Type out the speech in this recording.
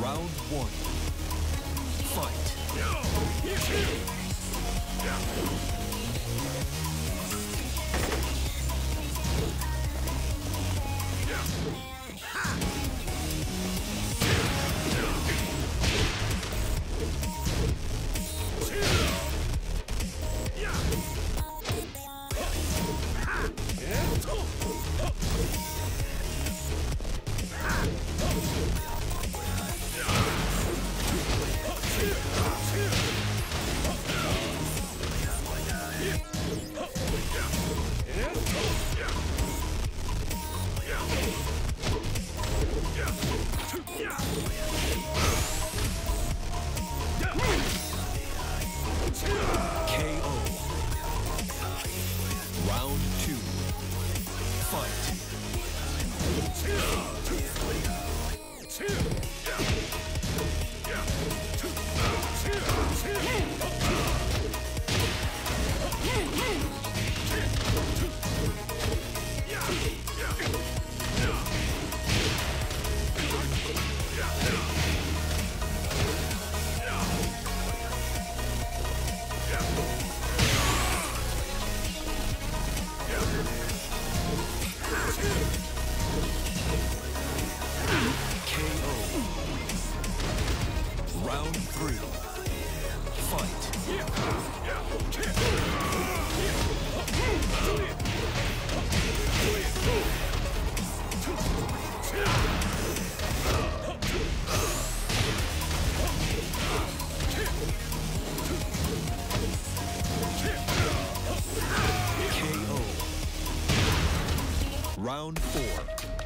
Round one. Fight. KO. Round three. Fight. Round four.